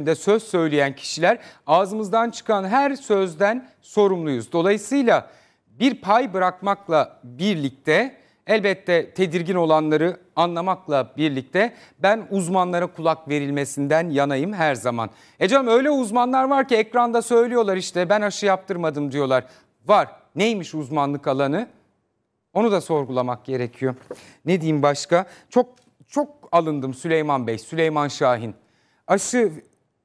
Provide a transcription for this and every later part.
de söz söyleyen kişiler ağzımızdan çıkan her sözden sorumluyuz. Dolayısıyla bir pay bırakmakla birlikte elbette tedirgin olanları anlamakla birlikte ben uzmanlara kulak verilmesinden yanayım her zaman. E canım öyle uzmanlar var ki ekranda söylüyorlar işte ben aşı yaptırmadım diyorlar. Var. Neymiş uzmanlık alanı? Onu da sorgulamak gerekiyor. Ne diyeyim başka? Çok çok alındım Süleyman Bey, Süleyman Şahin. Aşı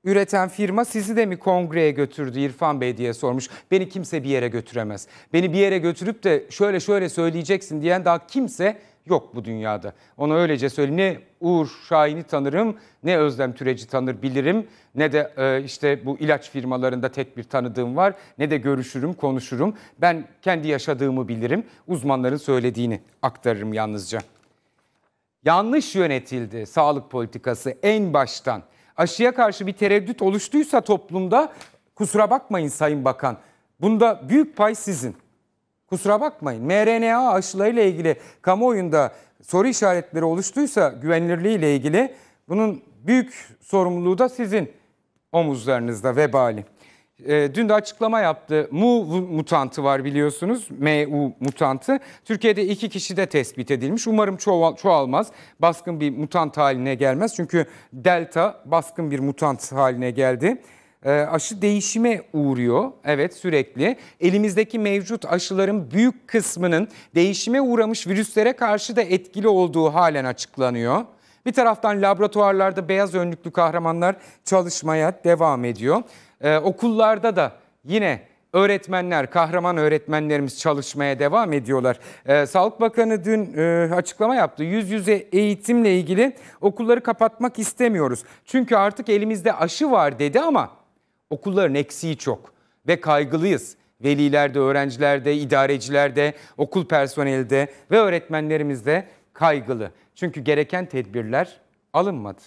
üreten firma sizi de mi kongreye götürdü İrfan Bey diye sormuş. Beni kimse bir yere götüremez. Beni bir yere götürüp de şöyle şöyle söyleyeceksin diyen daha kimse yok bu dünyada. Ona öylece söyleyeyim. Ne Uğur Şahin'i tanırım, ne Özlem Türeci tanır bilirim, ne de e, işte bu ilaç firmalarında tek bir tanıdığım var, ne de görüşürüm, konuşurum. Ben kendi yaşadığımı bilirim, uzmanların söylediğini aktarırım yalnızca. Yanlış yönetildi sağlık politikası en baştan aşıya karşı bir tereddüt oluştuysa toplumda kusura bakmayın Sayın Bakan. Bunda büyük pay sizin. Kusura bakmayın. mRNA aşılarıyla ilgili kamuoyunda soru işaretleri oluştuysa güvenilirliği ile ilgili bunun büyük sorumluluğu da sizin omuzlarınızda vebali. E, dün de açıklama yaptı. Mu mutantı var biliyorsunuz. MU mutantı. Türkiye'de iki kişi de tespit edilmiş. Umarım çoğal, çoğalmaz. Baskın bir mutant haline gelmez. Çünkü delta baskın bir mutant haline geldi. E, aşı değişime uğruyor. Evet sürekli. Elimizdeki mevcut aşıların büyük kısmının değişime uğramış virüslere karşı da etkili olduğu halen açıklanıyor. Bir taraftan laboratuvarlarda beyaz önlüklü kahramanlar çalışmaya devam ediyor. Ee, okullarda da yine öğretmenler, kahraman öğretmenlerimiz çalışmaya devam ediyorlar. Ee, Sağlık Bakanı dün e, açıklama yaptı. Yüz yüze eğitimle ilgili okulları kapatmak istemiyoruz. Çünkü artık elimizde aşı var dedi ama okulların eksiği çok ve kaygılıyız. Velilerde, öğrencilerde, idarecilerde, okul personeli ve öğretmenlerimiz de kaygılı. Çünkü gereken tedbirler alınmadı.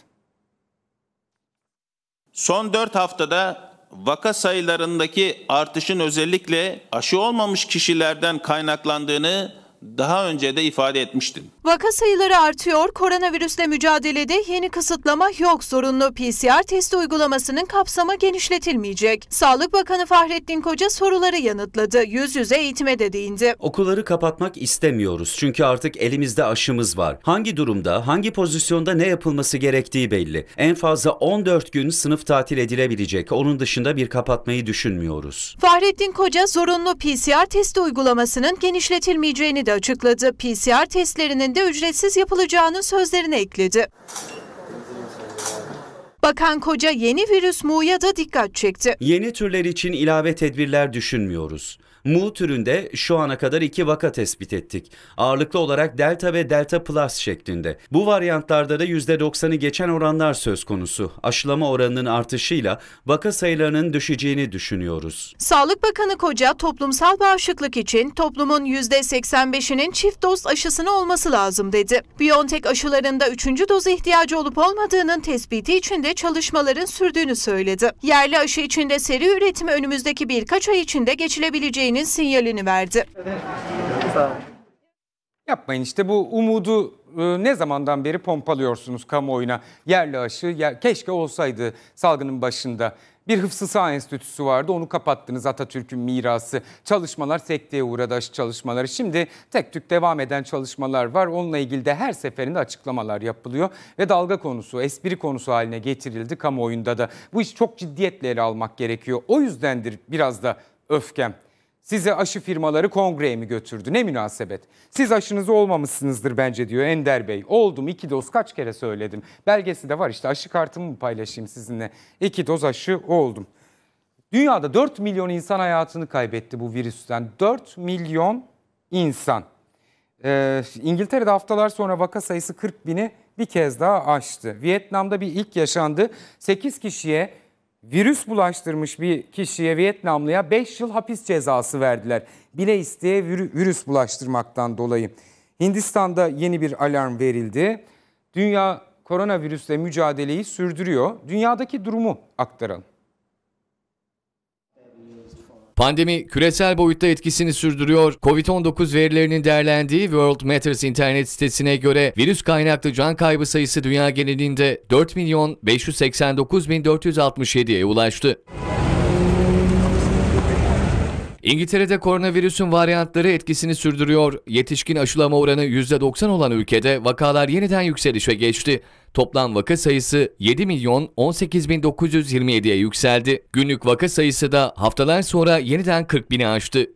Son 4 haftada vaka sayılarındaki artışın özellikle aşı olmamış kişilerden kaynaklandığını daha önce de ifade etmiştim. Vaka sayıları artıyor, koronavirüsle mücadelede yeni kısıtlama yok. Zorunlu PCR testi uygulamasının kapsamı genişletilmeyecek. Sağlık Bakanı Fahrettin Koca soruları yanıtladı. Yüz yüze eğitime de değindi. Okulları kapatmak istemiyoruz çünkü artık elimizde aşımız var. Hangi durumda, hangi pozisyonda ne yapılması gerektiği belli. En fazla 14 gün sınıf tatil edilebilecek. Onun dışında bir kapatmayı düşünmüyoruz. Fahrettin Koca zorunlu PCR testi uygulamasının genişletilmeyeceğini de açıkladı. PCR testlerinin de ücretsiz yapılacağını sözlerine ekledi. Bakan Koca yeni virüs mu'ya da dikkat çekti. Yeni türler için ilave tedbirler düşünmüyoruz. Mu türünde şu ana kadar iki vaka tespit ettik. Ağırlıklı olarak Delta ve Delta Plus şeklinde. Bu varyantlarda da %90'ı geçen oranlar söz konusu. Aşılama oranının artışıyla vaka sayılarının düşeceğini düşünüyoruz. Sağlık Bakanı Koca toplumsal bağışıklık için toplumun %85'inin çift doz aşısını olması lazım dedi. BioNTech aşılarında 3. doz ihtiyacı olup olmadığının tespiti için de çalışmaların sürdüğünü söyledi. Yerli aşı içinde seri üretimi önümüzdeki birkaç ay içinde geçilebileceğini vereceğinin sinyalini verdi. Yapmayın işte bu umudu e, ne zamandan beri pompalıyorsunuz kamuoyuna. Yerli aşı yer, keşke olsaydı salgının başında. Bir Hıfzı Sağ Enstitüsü vardı onu kapattınız Atatürk'ün mirası. Çalışmalar sekteye uğradı aşı çalışmaları. Şimdi tek tük devam eden çalışmalar var. Onunla ilgili de her seferinde açıklamalar yapılıyor. Ve dalga konusu, espri konusu haline getirildi kamuoyunda da. Bu iş çok ciddiyetle ele almak gerekiyor. O yüzdendir biraz da öfkem. Size aşı firmaları kongreye mi götürdü? Ne münasebet. Siz aşınızı olmamışsınızdır bence diyor Ender Bey. Oldum iki doz kaç kere söyledim. Belgesi de var işte aşı kartımı mı paylaşayım sizinle. İki doz aşı oldum. Dünyada 4 milyon insan hayatını kaybetti bu virüsten. 4 milyon insan. Ee, İngiltere'de haftalar sonra vaka sayısı 40 bini bir kez daha aştı. Vietnam'da bir ilk yaşandı. 8 kişiye virüs bulaştırmış bir kişiye Vietnamlıya 5 yıl hapis cezası verdiler. Bile isteye virüs bulaştırmaktan dolayı. Hindistan'da yeni bir alarm verildi. Dünya koronavirüsle mücadeleyi sürdürüyor. Dünyadaki durumu aktaralım. Pandemi küresel boyutta etkisini sürdürüyor. Covid-19 verilerinin değerlendiği World Matters internet sitesine göre virüs kaynaklı can kaybı sayısı dünya genelinde 4 milyon 589 bin 467'ye ulaştı. İngiltere'de koronavirüsün varyantları etkisini sürdürüyor. Yetişkin aşılama oranı %90 olan ülkede vakalar yeniden yükselişe geçti. Toplam vaka sayısı 7 milyon 18 bin 927'ye yükseldi. Günlük vaka sayısı da haftalar sonra yeniden 40 bini aştı.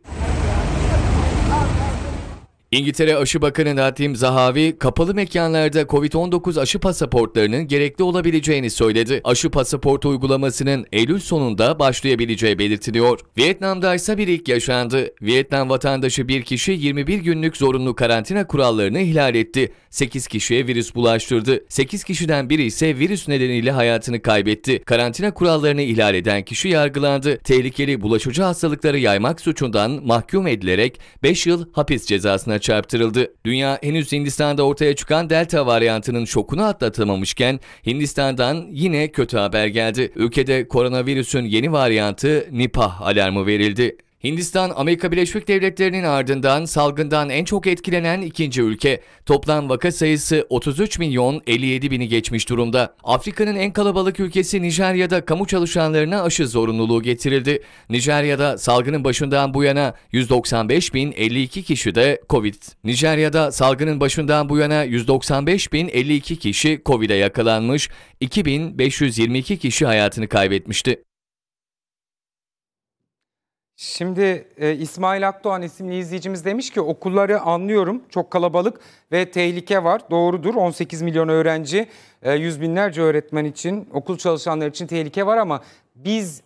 İngiltere Aşı Bakanı Nadim Zahavi, kapalı mekanlarda Covid-19 aşı pasaportlarının gerekli olabileceğini söyledi. Aşı pasaportu uygulamasının Eylül sonunda başlayabileceği belirtiliyor. Vietnam'da ise bir ilk yaşandı. Vietnam vatandaşı bir kişi 21 günlük zorunlu karantina kurallarını ihlal etti. 8 kişiye virüs bulaştırdı. 8 kişiden biri ise virüs nedeniyle hayatını kaybetti. Karantina kurallarını ihlal eden kişi yargılandı. Tehlikeli bulaşıcı hastalıkları yaymak suçundan mahkum edilerek 5 yıl hapis cezasına çarptırıldı. Dünya henüz Hindistan'da ortaya çıkan Delta varyantının şokunu atlatamamışken Hindistan'dan yine kötü haber geldi. Ülkede koronavirüsün yeni varyantı Nipah alarmı verildi. Hindistan, Amerika Birleşik Devletleri'nin ardından salgından en çok etkilenen ikinci ülke. Toplam vaka sayısı 33 milyon 57 bini geçmiş durumda. Afrika'nın en kalabalık ülkesi Nijerya'da kamu çalışanlarına aşı zorunluluğu getirildi. Nijerya'da salgının başından bu yana 195 bin 52 kişi de Covid. Nijerya'da salgının başından bu yana 195 bin 52 kişi Covid'e yakalanmış, 2522 kişi hayatını kaybetmişti. Şimdi e, İsmail Akdoğan isimli izleyicimiz demiş ki okulları anlıyorum çok kalabalık ve tehlike var. Doğrudur 18 milyon öğrenci, e, yüz binlerce öğretmen için, okul çalışanları için tehlike var ama biz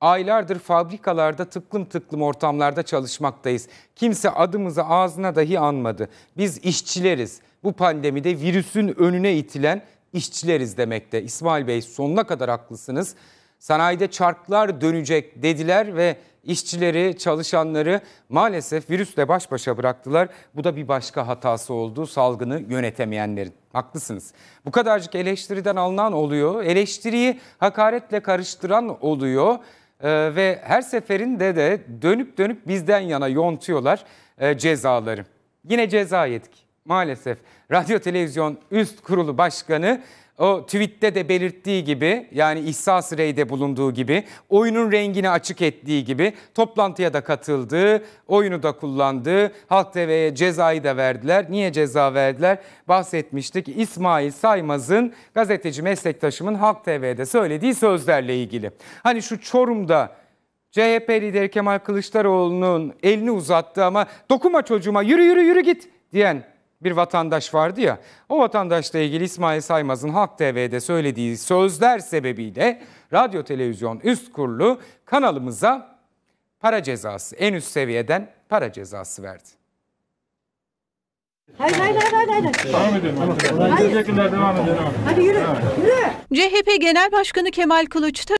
aylardır fabrikalarda tıklım tıklım ortamlarda çalışmaktayız. Kimse adımızı ağzına dahi anmadı. Biz işçileriz. Bu pandemide virüsün önüne itilen işçileriz demekte. İsmail Bey sonuna kadar haklısınız. Sanayide çarklar dönecek dediler ve işçileri, çalışanları maalesef virüsle baş başa bıraktılar. Bu da bir başka hatası oldu salgını yönetemeyenlerin. Haklısınız. Bu kadarcık eleştiriden alınan oluyor. Eleştiriyi hakaretle karıştıran oluyor. Ee, ve her seferinde de dönüp dönüp bizden yana yontuyorlar e, cezaları. Yine ceza yedik maalesef. Radyo Televizyon Üst Kurulu Başkanı o tweette de belirttiği gibi yani ihsas reyde bulunduğu gibi oyunun rengini açık ettiği gibi toplantıya da katıldı, oyunu da kullandı. Halk TV'ye cezayı da verdiler. Niye ceza verdiler? Bahsetmiştik. İsmail Saymaz'ın gazeteci meslektaşımın Halk TV'de söylediği sözlerle ilgili. Hani şu Çorum'da CHP lideri Kemal Kılıçdaroğlu'nun elini uzattı ama dokunma çocuğuma yürü yürü yürü git diyen bir vatandaş vardı ya. O vatandaşla ilgili İsmail Saymaz'ın Halk TV'de söylediği sözler sebebiyle Radyo Televizyon Üst Kurulu kanalımıza para cezası en üst seviyeden para cezası verdi. Hayır hayır hayır hayır. hayır. Devam edelim. Devam edelim. Hadi yürü. Yürü. CHP Genel Başkanı Kemal Kılıçdaroğlu